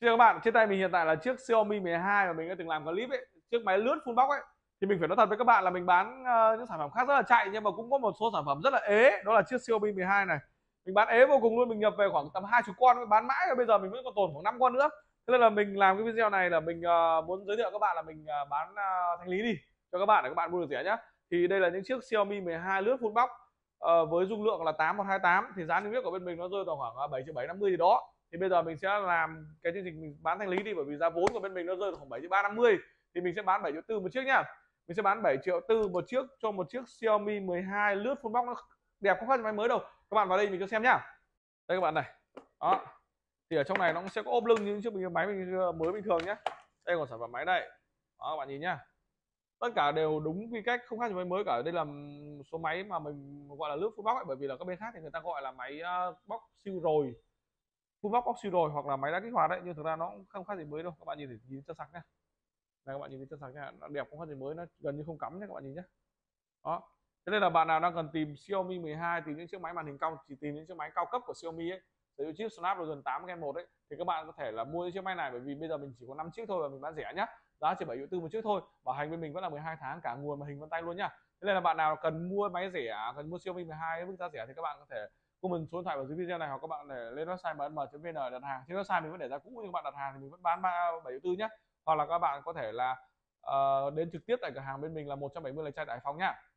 Thưa các bạn, trên tay mình hiện tại là chiếc Xiaomi 12 mà mình đã từng làm clip ấy, chiếc máy lướt full box ấy. Thì mình phải nói thật với các bạn là mình bán uh, những sản phẩm khác rất là chạy nhưng mà cũng có một số sản phẩm rất là ế, đó là chiếc Xiaomi 12 này. Mình bán ế vô cùng luôn, mình nhập về khoảng tầm 20 con bán mãi rồi bây giờ mình vẫn còn tồn khoảng 5 con nữa. Thế nên là mình làm cái video này là mình uh, muốn giới thiệu các bạn là mình uh, bán uh, thanh lý đi cho các bạn để các bạn mua được rẻ nhá. Thì đây là những chiếc Xiaomi 12 lướt full box uh, với dung lượng là 8128 thì giá niêm yết của bên mình nó rơi vào khoảng 7 triệu 750 gì đó thì bây giờ mình sẽ làm cái chương trình mình bán thanh lý đi bởi vì giá vốn của bên mình nó rơi khoảng 7 triệu 350 thì mình sẽ bán 7 triệu tư một chiếc nhá. Mình sẽ bán 7 triệu tư một chiếc cho một chiếc Xiaomi 12 lướt full box. Nó đẹp không khác máy mới đâu. Các bạn vào đây mình cho xem nhá. Đây các bạn này. Đó. Thì ở trong này nó cũng sẽ có ốp lưng như chiếc bình máy mình ờ, mới bình thường nhá. Đây còn sản phẩm máy đây. Đó các bạn nhìn nhá. Tất cả đều đúng quy cách không khác gì máy mới cả. Đây là số máy mà mình gọi là lướt full box ấy, bởi vì là các bên khác thì người ta gọi là máy uh, box siêu rồi full box oxy rồi hoặc là máy đã kích hoạt đấy, nhưng thực ra nó cũng không khác gì mới đâu. Các bạn nhìn thì nhìn chân sạc nhá. Này, các bạn nhìn thấy chân sạc nhá. Nó đẹp không khác gì mới, nó gần như không cắm nhé các bạn nhìn nhé đó. Thế nên là bạn nào đang cần tìm Xiaomi 12 tìm những chiếc máy màn hình cong chỉ tìm những chiếc máy cao cấp của Xiaomi ấy, sở hữu chip Snapdragon 8 Gen 1 ấy, thì các bạn có thể là mua những chiếc máy này, bởi vì bây giờ mình chỉ có 5 chiếc thôi và mình bán rẻ nhá. Giá chỉ 7 triệu tư một chiếc thôi bảo hành bên mình vẫn là 12 tháng, cả nguồn màn hình vân tay luôn nhá. Thế nên là bạn nào cần mua máy rẻ, cần mua Xiaomi 12 mức giá rẻ thì các bạn có thể comment số điện thoại vào dưới video này hoặc các bạn để lên website mm.vn đặt hàng. Trên website mình vẫn để giá cũ nhưng các bạn đặt hàng thì mình vẫn bán ba bảy tư nhé hoặc là các bạn có thể là uh, đến trực tiếp tại cửa hàng bên mình là 170 lạch trai tại Phòng nhá.